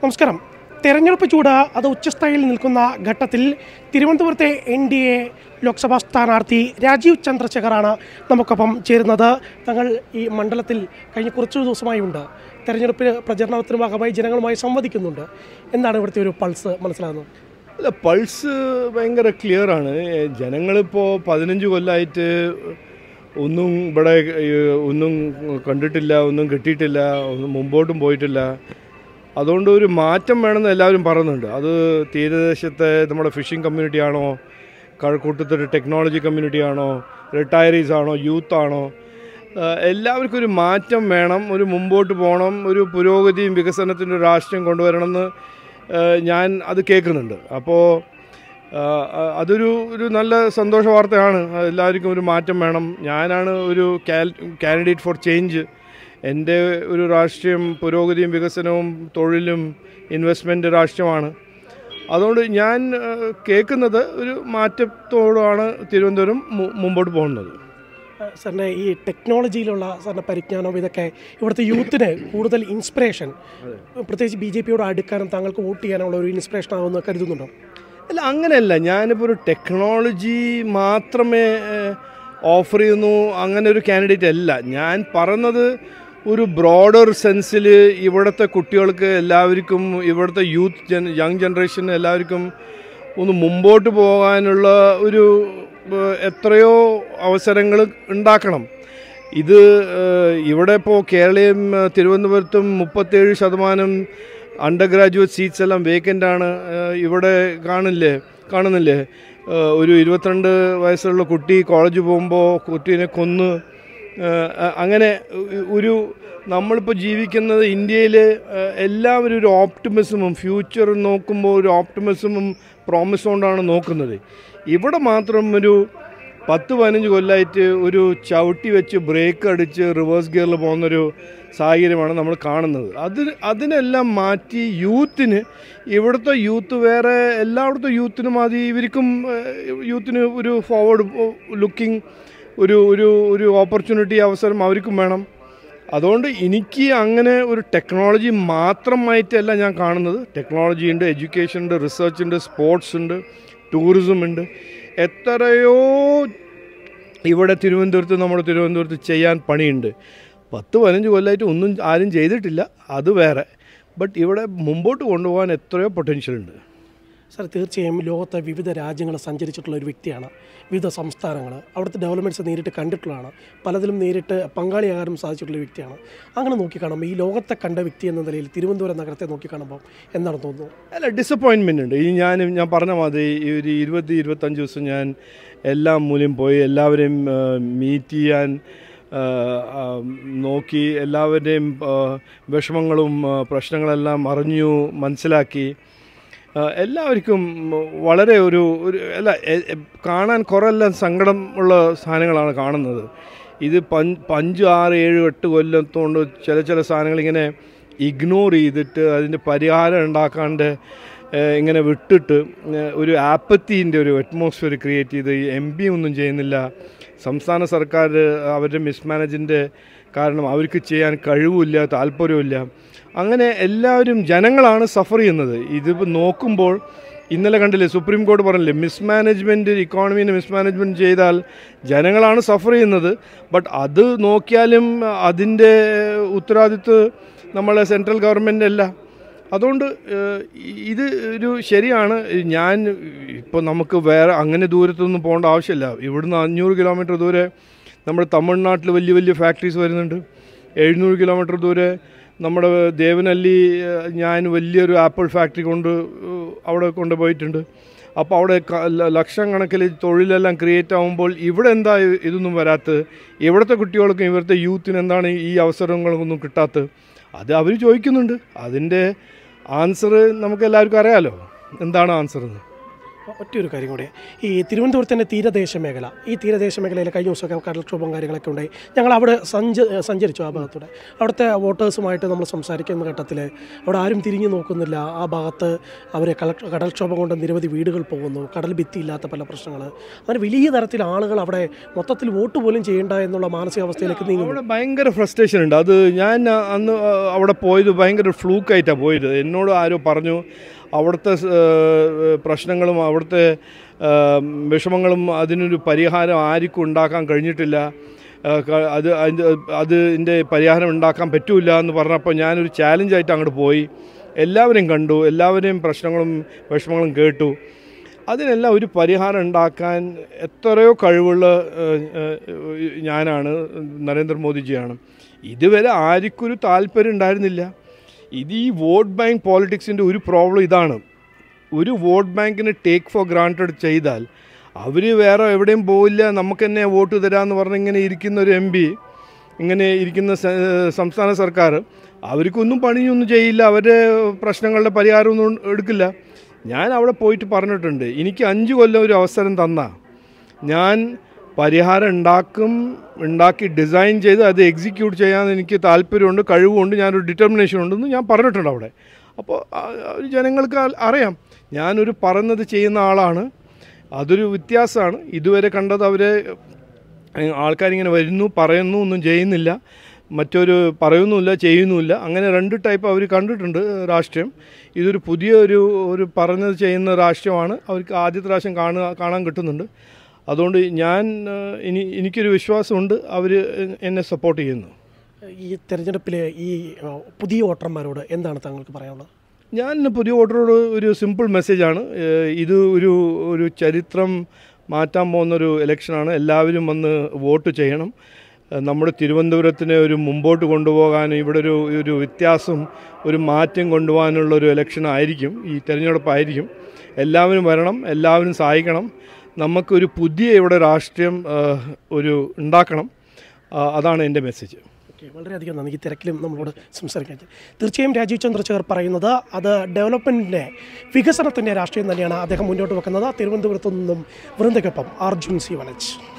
നമസ്കാരം. തെരഞ്ഞെടുപ്പ് ചൂട് അത് ഉച്ചസ്ഥായിയിൽ നിൽക്കുന്ന ഘട്ടത്തിൽ തിരുവനന്തപുരത്തെ എൻ ഡി എ ലോക്സഭാ സ്ഥാനാർത്ഥി രാജീവ് ചന്ദ്രശേഖറാണ് നമുക്കൊപ്പം ചേരുന്നത്. തങ്ങൾ ഈ മണ്ഡലത്തിൽ കഴിഞ്ഞ കുറച്ചു ദിവസമായി ഉണ്ട് തെരഞ്ഞെടുപ്പ് പ്രചരണത്തിന് ഭാഗമായി ജനങ്ങളുമായി സംവദിക്കുന്നുണ്ട്. എന്താണ് ഇവിടുത്തെ ഒരു പൾസ്? മനസ്സിലാകുന്നത് അല്ല പൾസ് ഭയങ്കര ക്ലിയർ ആണ്. ജനങ്ങളിപ്പോൾ പതിനഞ്ച് കൊല്ലമായിട്ട് ഒന്നും ഇവിടെ ഒന്നും കണ്ടിട്ടില്ല ഒന്നും കിട്ടിയിട്ടില്ല ഒന്നും മുമ്പോട്ടും പോയിട്ടില്ല. അതുകൊണ്ട് ഒരു മാറ്റം വേണമെന്ന് എല്ലാവരും പറയുന്നുണ്ട്. അത് തീരദേശത്തെ നമ്മുടെ ഫിഷിംഗ് കമ്മ്യൂണിറ്റി ആണോ കഴക്കൂട്ടത്തെ ടെക്നോളജി കമ്മ്യൂണിറ്റി ആണോ റിട്ടയറീസ് ആണോ യൂത്ത് ആണോ എല്ലാവർക്കും ഒരു മാറ്റം വേണം ഒരു മുമ്പോട്ട് പോകണം ഒരു പുരോഗതിയും വികസനത്തിന്റെ ഒരു രാഷ്ട്രീയം കൊണ്ടുവരണമെന്ന് ഞാൻ അത് കേൾക്കുന്നുണ്ട്. അപ്പോൾ അതൊരു ഒരു നല്ല സന്തോഷ വാർത്തയാണ്. എല്ലാവർക്കും ഒരു മാറ്റം വേണം. ഞാനാണ് ഒരു കാൻഡിഡേറ്റ് ഫോർ ചേഞ്ച് എന്റെ ഒരു രാഷ്ട്രീയം പുരോഗതിയും വികസനവും തൊഴിലും ഇൻവെസ്റ്റ്മെന്റ് രാഷ്ട്രീയമാണ്. അതുകൊണ്ട് ഞാൻ കേൾക്കുന്നത് ഒരു മാറ്റത്തോടാണ് തിരുവനന്തപുരം മുമ്പോട്ട് പോകുന്നത്. സാറിന്റെ ഈ ടെക്നോളജിയിലുള്ള സാറിന്റെ പരിജ്ഞാനവും ഇതൊക്കെ ഇവിടുത്തെ യൂത്തിന് കൂടുതൽ ഇൻസ്പിറേഷൻ പ്രത്യേകിച്ച് ബി ജെ പിയോട് അടുക്കാനും താങ്കൾക്ക് വോട്ട് ചെയ്യാനുള്ള ഒരു ഇൻസ്പിറേഷൻ ആവുമെന്ന് കരുതുന്നുണ്ടോ? അല്ല അങ്ങനെയല്ല. ഞാനിപ്പോൾ ഒരു ടെക്നോളജി മാത്രമേ ഓഫർ ചെയ്യുന്നു അങ്ങനെ ഒരു കാൻഡിഡേറ്റ് അല്ല. ഞാൻ പറഞ്ഞത് ഒരു ബ്രോഡർ സെൻസിൽ ഇവിടുത്തെ കുട്ടികൾക്ക് എല്ലാവർക്കും ഇവിടുത്തെ യൂത്ത് ജൻ യങ് ജനറേഷൻ എല്ലാവർക്കും ഒന്ന് മുമ്പോട്ട് പോകാനുള്ള ഒരു എത്രയോ അവസരങ്ങൾ ഉണ്ടാക്കണം. ഇത് ഇവിടെ ഇപ്പോൾ കേരളയും തിരുവനന്തപുരത്തും മുപ്പത്തേഴ് ശതമാനം അണ്ടർ ഗ്രാജുവേറ്റ് സീറ്റ്സ് എല്ലാം വേക്കന്റ് ആണ് ഇവിടെ കാണില്ലേ കാണുന്നില്ലേ? ഒരു ഇരുപത്തിരണ്ട് വയസ്സുള്ള കുട്ടി കോളേജ് പോകുമ്പോൾ കുട്ടീനെ കൊന്ന് അങ്ങനെ ഒരു നമ്മളിപ്പോൾ ജീവിക്കുന്നത് ഇന്ത്യയിൽ എല്ലാവരും ഒരു ഓപ്റ്റിമിസമും ഫ്യൂച്ചർ നോക്കുമ്പോൾ ഒരു ഓപ്റ്റിമിസമും പ്രോമിസ് കൊണ്ടാണ് നോക്കുന്നത്. ഇവിടെ മാത്രം ഒരു പത്ത് പതിനഞ്ച് കൊല്ലമായിട്ട് ഒരു ചവിട്ടി വെച്ച് ബ്രേക്ക് അടിച്ച് റിവേഴ്സ് ഗിയറിൽ പോകുന്നൊരു സാഹചര്യമാണ് നമ്മൾ കാണുന്നത്. അത് അതിനെല്ലാം മാറ്റി യൂത്തിന് ഇവിടുത്തെ യൂത്ത് വേറെ എല്ലായിടത്തും യൂത്തിനും അത് ഇവർക്കും യൂത്തിന് ഒരു ഫോർവേഡ് ലുക്കിംഗ് ഒരു ഒരു ഒരു ഓപ്പർച്യൂണിറ്റി അവസരം അവർക്കും വേണം. അതുകൊണ്ട് എനിക്ക് അങ്ങനെ ഒരു ടെക്നോളജി മാത്രമായിട്ടല്ല ഞാൻ കാണുന്നത്. ടെക്നോളജി ഉണ്ട് എഡ്യൂക്കേഷൻ ഉണ്ട് റിസർച്ച് ഉണ്ട് സ്പോർട്സ് ഉണ്ട് ടൂറിസം ഉണ്ട്. എത്രയോ ഇവിടെ തിരുവനന്തപുരത്ത് നമ്മുടെ തിരുവനന്തപുരത്ത് ചെയ്യാൻ പണിയുണ്ട്. പത്ത് പതിനഞ്ച് കൊല്ലമായിട്ട് ഒന്നും ആരും ചെയ്തിട്ടില്ല. അത് വേറെ. ബട്ട് ഇവിടെ മുമ്പോട്ട് കൊണ്ടുപോകാൻ എത്രയോ പൊട്ടൻഷ്യൽ ഉണ്ട്. സാർ തീർച്ചയായും ലോകത്തെ വിവിധ രാജ്യങ്ങൾ സഞ്ചരിച്ചിട്ടുള്ള ഒരു വ്യക്തിയാണ്. വിവിധ സംസ്ഥാനങ്ങൾ അവിടുത്തെ ഡെവലപ്മെന്റ്സ് നേരിട്ട് കണ്ടിട്ടുള്ളതാണ്. പലതിലും നേരിട്ട് പങ്കാളിയാകാനും സാധിച്ചിട്ടുള്ള വ്യക്തിയാണ്. അങ്ങനെ നോക്കിക്കാണുമ്പോൾ ഈ ലോകത്തെ കണ്ട വ്യക്തി എന്ന നിലയിൽ തിരുവനന്തപുരം നഗരത്തെ നോക്കിക്കാണുമ്പോൾ എന്താണ് തോന്നുന്നത്? അല്ല ഡിസപ്പോയിൻമെന്റ് ഉണ്ട്. ഈ ഞാൻ ഞാൻ പറഞ്ഞ മാതിരി ഈ ഒരു ഇരുപത് ഇരുപത്തഞ്ച് ദിവസം ഞാൻ എല്ലാ മൂലം പോയി എല്ലാവരെയും മീറ്റ് ചെയ്യാൻ നോക്കി എല്ലാവരുടെയും വിഷമങ്ങളും പ്രശ്നങ്ങളെല്ലാം അറിഞ്ഞു മനസ്സിലാക്കി എല്ലാവർക്കും വളരെ ഒരു ഒരു അല്ല കാണാൻ കുറെല്ലാം സങ്കടം ഉള്ള സാധനങ്ങളാണ് കാണുന്നത്. ഇത് പഞ്ച് ആറ് ഏഴ് എട്ട് കൊല്ലത്തോണ്ട് ചില ചില സാധനങ്ങൾ ഇങ്ങനെ ഇഗ്നോർ ചെയ്തിട്ട് അതിന്റെ പരിഹാരം ഉണ്ടാക്കാണ്ട് ഇങ്ങനെ വിട്ടിട്ട് ഒരു ആപ്പത്തീന്റെ ഒരു അറ്റ്മോസ്ഫിയർ ക്രിയേറ്റ് ചെയ്ത് എം പി ഒന്നും ചെയ്യുന്നില്ല. സംസ്ഥാന സർക്കാർ അവരുടെ മിസ്മാനേജിന്റെ കാരണം അവർക്ക് ചെയ്യാൻ കഴിവുമില്ല താല്പര്യമില്ല അങ്ങനെ എല്ലാവരും ജനങ്ങളാണ് സഫർ ചെയ്യുന്നത്. ഇത് നോക്കുമ്പോൾ ഇന്നലെ കണ്ടില്ലേ സുപ്രീം കോടതി പറഞ്ഞില്ലേ മിസ്മാനേജ്മെന്റ് ഇക്കോണമീനെ മിസ്മാനേജ്മെന്റ് ചെയ്താൽ ജനങ്ങളാണ് സഫർ ചെയ്യുന്നത്. ബട്ട് അത് നോക്കിയാലും അതിന്റെ ഉത്തരവാദിത്വം നമ്മളെ സെൻട്രൽ ഗവൺമെന്റ് അല്ല. അതുകൊണ്ട് ഇത് ഒരു ശരിയാണ്. ഞാൻ ഇപ്പോൾ നമുക്ക് വേറെ അങ്ങനെ ദൂരത്തൊന്നും പോകേണ്ട ആവശ്യമില്ല. ഇവിടുന്ന് അഞ്ഞൂറ് കിലോമീറ്റർ ദൂരെ നമ്മുടെ തമിഴ്നാട്ടിൽ വലിയ വലിയ ഫാക്ടറീസ് വരുന്നുണ്ട്. എഴുന്നൂറ് കിലോമീറ്റർ ദൂരെ നമ്മുടെ ദേവനല്ലി ഞാൻ വലിയൊരു ആപ്പിൾ ഫാക്ടറി കൊണ്ട് അവിടെ കൊണ്ടുപോയിട്ടുണ്ട് അപ്പോൾ അവിടെ ലക്ഷക്കണക്കിൽ തൊഴിലെല്ലാം ക്രിയേറ്റ് ആകുമ്പോൾ ഇവിടെ എന്താ ഇതൊന്നും വരാത്തത് ഇവിടുത്തെ കുട്ടികൾക്കും ഇവിടുത്തെ യൂത്തിന് എന്താണ് ഈ അവസരങ്ങളൊന്നും കിട്ടാത്തത് അത് അവർ ചോദിക്കുന്നുണ്ട്. അതിന്റെ ആൻസർ നമുക്ക് എല്ലാവർക്കും അറിയാമല്ലോ എന്താണ് ആൻസർ എന്ന്? ഒറ്റയൊരു കാര്യം കൂടെ. ഈ തിരുവനന്തപുരത്തിന്റെ തീരദേശ മേഖല ഈ തീരദേശ മേഖലയിൽ കഴിഞ്ഞ ദിവസമൊക്കെ കടൽക്ഷോഭം കാര്യങ്ങളൊക്കെ ഉണ്ടായി. ഞങ്ങൾ അവിടെ സഞ്ച സഞ്ചരിച്ചു ആ ഭാഗത്തൂടെ. അവിടുത്തെ വോട്ടേഴ്സുമായിട്ട് നമ്മൾ സംസാരിക്കുന്ന ഘട്ടത്തിൽ അവിടെ ആരും തിരിഞ്ഞു നോക്കുന്നില്ല. ആ ഭാഗത്ത് അവർ കടൽക്ഷോഭം കൊണ്ട് നിരവധി വീടുകൾ പോകുന്നു. കടൽ ഭിത്തിയില്ലാത്ത പല പ്രശ്നങ്ങൾ അങ്ങനെ വലിയ തരത്തിൽ ആളുകൾ അവിടെ മൊത്തത്തിൽ വോട്ട് പോലും ചെയ്യേണ്ട എന്നുള്ള മാനസികാവസ്ഥയിലേക്ക് നീങ്ങുന്നു. അവിടെ ഭയങ്കര ഫ്രസ്ട്രേഷൻ ഉണ്ട്. അത് ഞാൻ അന്ന് അവിടെ പോയത് ഭയങ്കര ഫ്ലൂക്കായിട്ടാണ് പോയത്. എന്നോട് ആരോ പറഞ്ഞു അവിടുത്തെ പ്രശ്നങ്ങളും അവിടുത്തെ വിഷമങ്ങളും അതിനൊരു പരിഹാരം ആർക്കും ഉണ്ടാക്കാൻ കഴിഞ്ഞിട്ടില്ല. അത് അതിന്റെ പരിഹാരം ഉണ്ടാക്കാൻ പറ്റൂല എന്ന് പറഞ്ഞപ്പോൾ ഞാനൊരു ചാലഞ്ചായിട്ട് അങ്ങോട്ട് പോയി. എല്ലാവരെയും കണ്ടു എല്ലാവരെയും പ്രശ്നങ്ങളും വിഷമങ്ങളും കേട്ടു. അതിനെല്ലാം ഒരു പരിഹാരം ഉണ്ടാക്കാൻ എത്രയോ കഴിവുള്ള ഞാനാണ് നരേന്ദ്രമോദിജിയാണ്. ഇതുവരെ ആർക്കൊരു താല്പര്യം ഉണ്ടായിരുന്നില്ല. ഇത് ഈ വോട്ട് ബാങ്ക് പോളിറ്റിക്സിന്റെ ഒരു പ്രോബ്ലം ഇതാണ്. ഒരു വോട്ട് ബാങ്കിന് ടേക്ക് ഫോർ ഗ്രാന്റഡ് ചെയ്താൽ അവർ വേറെ എവിടെയും പോവില്ല നമുക്ക് തന്നെ വോട്ട് തരാമെന്ന് പറഞ്ഞ് ഇങ്ങനെ ഇരിക്കുന്ന ഒരു എം പി ഇങ്ങനെ ഇരിക്കുന്ന സംസ്ഥാന സർക്കാർ അവർക്കൊന്നും പണിയൊന്നും ചെയ്യില്ല അവരുടെ പ്രശ്നങ്ങളുടെ പരിഹാരമൊന്നും എടുക്കില്ല. ഞാൻ അവിടെ പോയിട്ട് പറഞ്ഞിട്ടുണ്ട് എനിക്ക് അഞ്ച് കൊല്ലം ഒരു അവസരം തന്ന. ഞാൻ പരിഹാരം ഉണ്ടാക്കും ഉണ്ടാക്കി ഡിസൈൻ ചെയ്ത് അത് എക്സിക്യൂട്ട് ചെയ്യാൻ എനിക്ക് താല്പര്യമുണ്ട് കഴിവുണ്ട് ഞാനൊരു ഡിറ്റർമിനേഷൻ ഉണ്ടെന്ന് ഞാൻ പറഞ്ഞിട്ടുണ്ട് അവിടെ. അപ്പോൾ ജനങ്ങൾക്ക് അറിയാം. ഞാനൊരു പറഞ്ഞത് ചെയ്യുന്ന ആളാണ്. അതൊരു വ്യത്യാസമാണ്. ഇതുവരെ കണ്ടത് അവർ ആൾക്കാരിങ്ങനെ വരുന്നു പറയുന്നു ഒന്നും ചെയ്യുന്നില്ല. മറ്റൊരു പറയുന്നുമില്ല ചെയ്യുന്നുമില്ല. അങ്ങനെ രണ്ട് ടൈപ്പ് അവർ കണ്ടിട്ടുണ്ട് രാഷ്ട്രീയം. ഇതൊരു പുതിയ ഒരു ഒരു പറഞ്ഞത് ചെയ്യുന്ന രാഷ്ട്രീയമാണ്. അവർക്ക് ആദ്യത്തെ പ്രാവശ്യം കാണുക കാണാൻ കിട്ടുന്നുണ്ട്. അതുകൊണ്ട് ഞാൻ ഇനി എനിക്കൊരു വിശ്വാസമുണ്ട് അവർ എന്നെ സപ്പോർട്ട് ചെയ്യുന്നു. ഈ തെരഞ്ഞെടുപ്പിൽ ഈ പുതിയ വോട്ടർമാരോട് എന്താണ് താങ്കൾക്ക് പറയാനുള്ളത്? ഞാൻ പുതിയ വോട്ടറോട് ഒരു സിമ്പിൾ മെസ്സേജാണ് ഇത് ഒരു ഒരു ചരിത്രം മാറ്റാൻ പോകുന്നൊരു ഇലക്ഷനാണ് എല്ലാവരും വന്ന് വോട്ട് ചെയ്യണം. നമ്മുടെ തിരുവനന്തപുരത്തിനെ ഒരു മുമ്പോട്ട് കൊണ്ടുപോകാൻ ഇവിടെ ഒരു ഒരു വ്യത്യാസം ഒരു മാറ്റം കൊണ്ടുപോകാനുള്ള ഒരു ഇലക്ഷൻ ആയിരിക്കും. ഈ തെരഞ്ഞെടുപ്പായിരിക്കും. എല്ലാവരും വരണം എല്ലാവരും സഹായിക്കണം. നമുക്കൊരു പുതിയ ഇവിടെ രാഷ്ട്രീയം ഒരു ഉണ്ടാക്കണം. അതാണ് എന്റെ മെസ്സേജ്. വളരെയധികം നന്ദി. തിരക്കിലും നമ്മളോട് സംസാരിക്കാൻ. തീർച്ചയായും രാജീവ് ചന്ദ്രശേഖർ പറയുന്നത് അത് ഡെവലപ്മെന്റിന്റെ വികസനത്തിന്റെ രാഷ്ട്രീയം തന്നെയാണ് അദ്ദേഹം മുന്നോട്ട് വെക്കുന്നത്. തിരുവനന്തപുരത്തു നിന്നും വൃന്ദയ്ക്കൊപ്പം അർജുൻ സി വനജ്.